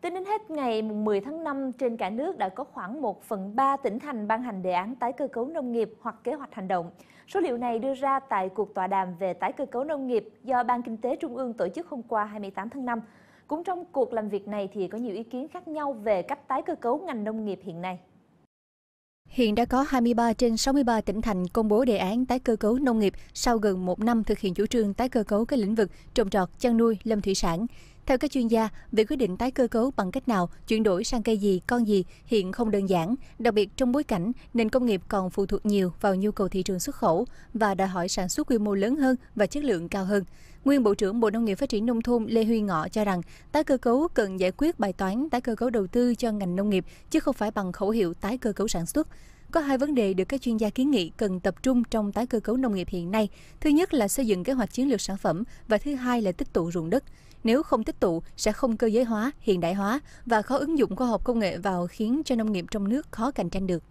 Tính đến hết ngày 10 tháng 5, trên cả nước đã có khoảng 1 phần 3 tỉnh thành ban hành đề án tái cơ cấu nông nghiệp hoặc kế hoạch hành động. Số liệu này đưa ra tại cuộc tọa đàm về tái cơ cấu nông nghiệp do Ban Kinh tế Trung ương tổ chức hôm qua 28 tháng 5. Cũng trong cuộc làm việc này thì có nhiều ý kiến khác nhau về cách tái cơ cấu ngành nông nghiệp hiện nay. Hiện đã có 23 trên 63 tỉnh thành công bố đề án tái cơ cấu nông nghiệp sau gần một năm thực hiện chủ trương tái cơ cấu các lĩnh vực trồng trọt, chăn nuôi, lâm thủy sản. Theo các chuyên gia, việc quyết định tái cơ cấu bằng cách nào, chuyển đổi sang cây gì, con gì hiện không đơn giản, đặc biệt trong bối cảnh nền công nghiệp còn phụ thuộc nhiều vào nhu cầu thị trường xuất khẩu và đòi hỏi sản xuất quy mô lớn hơn và chất lượng cao hơn. Nguyên Bộ trưởng Bộ Nông nghiệp Phát triển Nông thôn Lê Huy Ngọ cho rằng tái cơ cấu cần giải quyết bài toán tái cơ cấu đầu tư cho ngành nông nghiệp chứ không phải bằng khẩu hiệu tái cơ cấu sản xuất. Có hai vấn đề được các chuyên gia kiến nghị cần tập trung trong tái cơ cấu nông nghiệp hiện nay. Thứ nhất là xây dựng kế hoạch chiến lược sản phẩm và thứ hai là tích tụ ruộng đất. Nếu không tích tụ sẽ không cơ giới hóa, hiện đại hóa và khó ứng dụng khoa học công nghệ vào khiến cho nông nghiệp trong nước khó cạnh tranh được.